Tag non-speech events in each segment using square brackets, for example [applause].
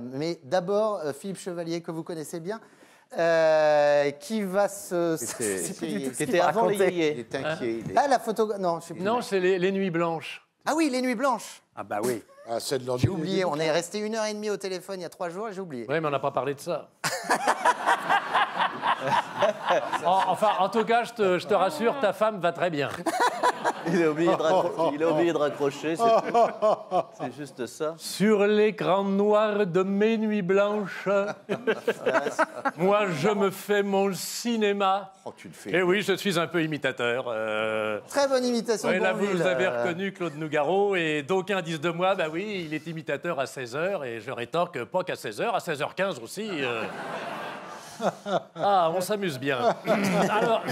Mais d'abord, euh, Philippe Chevalier, que vous connaissez bien, euh, qui va se. [laughs] Qu'il va avant les raconter. Il est inquiet. il est- Ah, la photo. Non, je sais plus. Non, c'est les, les nuits blanches. Ah oui, les nuits blanches. Ah bah oui. Ah, c'est de J'ai oublié. On est resté une heure et demie au téléphone il y a trois jours et j'ai oublié. Oui, mais on n'a pas parlé de ça. [laughs] En- enfin, en tout cas, je te, je te rassure, ta femme va très bien. [laughs] [laughs] Il a oublié de, raccro- il a oublié de raccrocher, c'est tout. C'est juste ça. Sur l'écran noir de mes nuits blanches, [laughs] moi, je me fais mon cinéma. Oh, tu le fais. Et oui, je suis un peu imitateur. euh. Très bonne imitation. Ouais, là, vous avez reconnu Claude Nougaro et d'aucuns disent de moi, bah oui, il est imitateur à 16h et je rétorque pas qu'à 16h, à 16h15 aussi. euh. [laughs] Ah, on s'amuse bien. [coughs] Alors,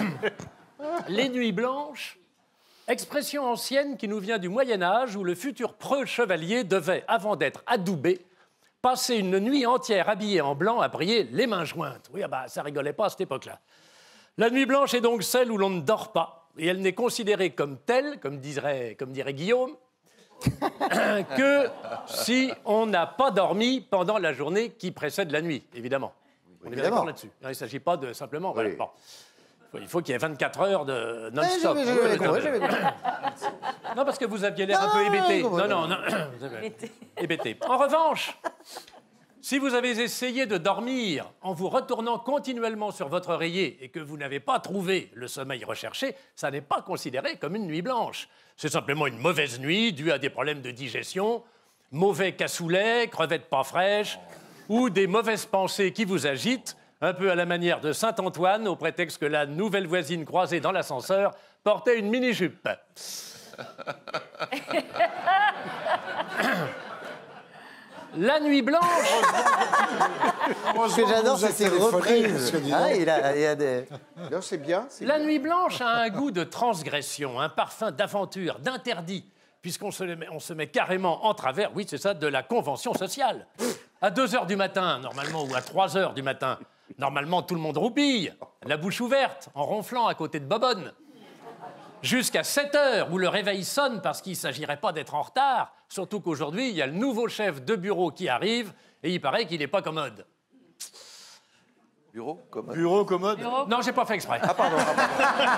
[coughs] les nuits blanches, expression ancienne qui nous vient du Moyen Âge où le futur preux chevalier devait, avant d'être adoubé, passer une nuit entière habillé en blanc à prier les mains jointes. Oui, ah bah, ça rigolait pas à cette époque-là. La nuit blanche est donc celle où l'on ne dort pas, et elle n'est considérée comme telle, comme dirait, comme dirait Guillaume, [coughs] que si on n'a pas dormi pendant la journée qui précède la nuit, évidemment. On est Évidemment. d'accord là-dessus. Il ne s'agit pas de simplement. voilà, Oui. bon. Il faut- Il faut qu'il y ait 24 heures de eh, non-stop. Oui, oui, compris, non, parce que vous aviez l'air un peu hébété. non, Non, non, [coughs] Hébété. En revanche, si vous avez essayé de dormir en vous retournant continuellement sur votre oreiller et que vous n'avez pas trouvé le sommeil recherché, ça n'est pas considéré comme une nuit blanche. C'est simplement une mauvaise nuit due à des problèmes de digestion, mauvais cassoulet, crevettes pas fraîches ou des mauvaises pensées qui vous agitent, un peu à la manière de Saint-Antoine, au prétexte que la nouvelle voisine croisée dans l'ascenseur portait une mini-jupe. [laughs] La nuit blanche Ce que j'adore, c'est ses reprises. Ah, il a, il a des... Non, c'est bien. La nuit blanche a un goût de transgression, un parfum d'aventure, d'interdit, puisqu'on se, met- on se met carrément en travers, oui, c'est ça, de la convention sociale. À 2 heures du matin, normalement, ou à 3 heures du matin, normalement, tout le monde roupille, la bouche ouverte, en ronflant à côté de Bobonne. Jusqu'à 7 heures, où le réveil sonne parce qu'il ne s'agirait pas d'être en retard, surtout qu'aujourd'hui, il y a le nouveau chef de bureau qui arrive, et il paraît qu'il n'est pas commode. bureau comme Bureau commode. Non, j'ai pas fait exprès.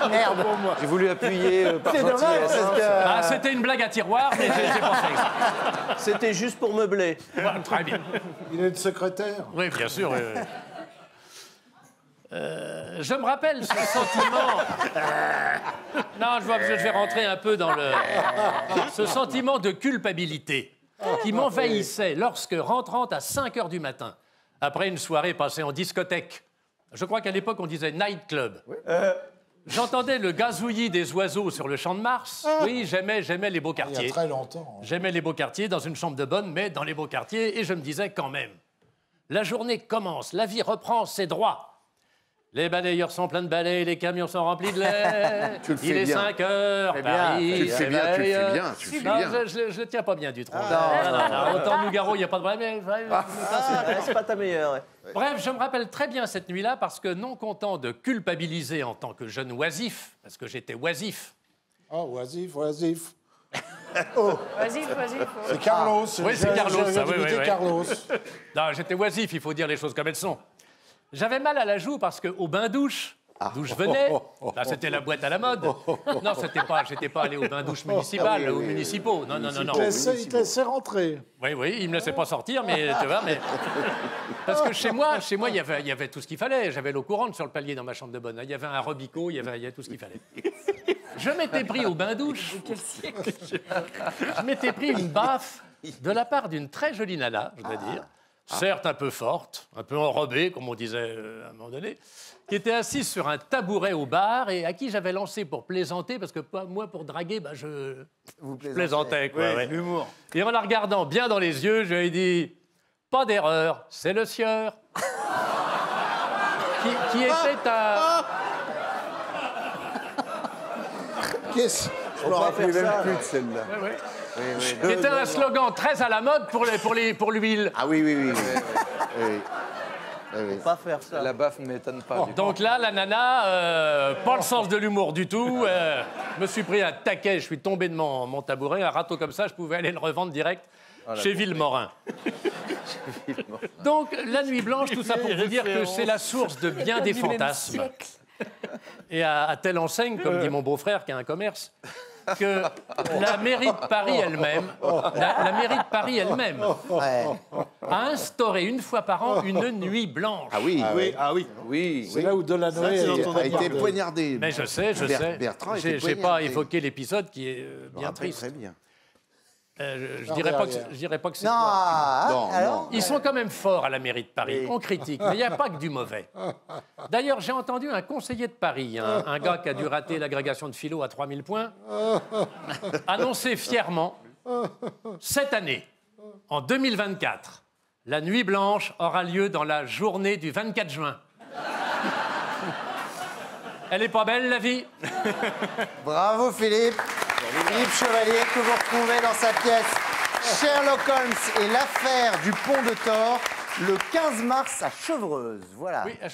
Merde. J'ai voulu appuyer euh, par C'est dommage gentillesse. parce que. Ah, C'était une blague à tiroir, mais j'ai pas fait exprès. C'était juste pour meubler. Très bien. Il est une secrétaire. Oui, bien sûr. Euh, je me rappelle ce sentiment. Non, je, vois, je vais rentrer un peu dans le. Ce sentiment de culpabilité qui m'envahissait lorsque, rentrant à 5 heures du matin, après une soirée passée en discothèque, je crois qu'à l'époque on disait nightclub. J'entendais le gazouillis des oiseaux sur le champ de Mars. Oui, j'aimais, j'aimais les beaux Il y quartiers. a très longtemps. J'aimais les beaux quartiers dans une chambre de bonne, mais dans les beaux quartiers, et je me disais quand même, la journée commence, la vie reprend ses droits. Les balayeurs sont pleins de balais, les camions sont remplis de lait. [laughs] Tu le Il fais est bien. 5 heures, Fais bien. Paris. Tu le fais bien, tu le fais bien, tu le fais Non, bien. je, je, je le tiens pas bien du tout. Non, non, non, Autant Nougaro, il n'y a pas de problème. Ah. Ouais, c'est pas ta meilleure. ouais. Bref, je me rappelle très bien cette nuit-là parce que non content de culpabiliser en tant que jeune oisif, parce que j'étais oisif, [laughs] Oh, oisif, oisif. Vas-y, vas-y. C'est Carlos. Oui, c'est Carlos, ça, oui, oui, oui. Carlos. Non, j'étais oisif, il faut dire les choses comme elles sont. J'avais mal à la joue parce qu'au bain-douche, d'où je venais, [laughs] là c'était la boîte à la mode. Non, c'était pas, j'étais pas allé au bain-douche [laughs] municipal Ah oui, municipaux. Non, non, non, non. Il te laissait- il te laissait rentrer. Oui, oui, il me laissait pas sortir, mais tu vois, mais [laughs] parce que chez moi, chez moi, il y avait, il y avait tout ce qu'il fallait. J'avais l'eau courante sur le palier dans ma chambre de bonne. Il y avait un robico, il y avait, il y avait tout ce qu'il fallait. Je m'étais pris au bain-douche. Je m'étais pris une baffe de la part d'une très jolie nana, je dois dire. Certes un peu forte, un peu enrobée, comme on disait euh, à un moment donné, qui était assise sur un tabouret au bar et à qui j'avais lancé pour plaisanter, parce que pas- moi, pour draguer, bah, je, Vous je plaisantais. Quoi, ouais. L'humour. Et en la regardant bien dans les yeux, je lui ai dit Pas d'erreur, c'est le sieur. qui, qui était un. Qu'est-ce Je me rappelle même plus de celle-là. Qui [laughs] était un slogan très à la mode pour les- pour les- pour l'huile. Ah oui, oui, oui. oui. Oui. Oui, oui. Pas faire ça. La baffe ne m'étonne pas. du coup. Donc là, la nana, euh, pas le sens de l'humour du tout. euh, me suis pris un taquet, je suis tombé de mon, mon tabouret, un râteau comme ça, je pouvais aller le revendre direct [laughs] chez Villemorin. Donc, la nuit blanche, tout ça pour vous dire que c'est la source de bien des fantasmes. Et à, à telle enseigne, comme dit mon beau-frère qui a un commerce, que la mairie de Paris elle-même, la, la mairie de Paris elle-même, Ouais. a instauré une fois par an une nuit blanche. Ah oui, oui, ah oui. Oui. C'est là où Delanoë a, a été poignardé. Mais je sais, je Ber- sais. Bertrand J'ai pas évoqué l'épisode qui est bien triste. Très bien. Euh, je, dirais pas que, je dirais pas que c'est Non, toi. ah, Non, alors non. Ils sont quand même forts à la mairie de Paris. Oui. On critique, mais il n'y a pas que du mauvais. D'ailleurs, j'ai entendu un conseiller de Paris, un, un gars qui a dû rater l'agrégation de philo à 3000 points, annoncer fièrement cette année, en 2024, la nuit blanche aura lieu dans la journée du 24 juin. Elle est pas belle, la vie? Bravo Philippe. Philippe Chevalier que vous retrouvez dans sa pièce Sherlock Holmes et l'affaire du pont de Thor le 15 mars à Chevreuse. Voilà. À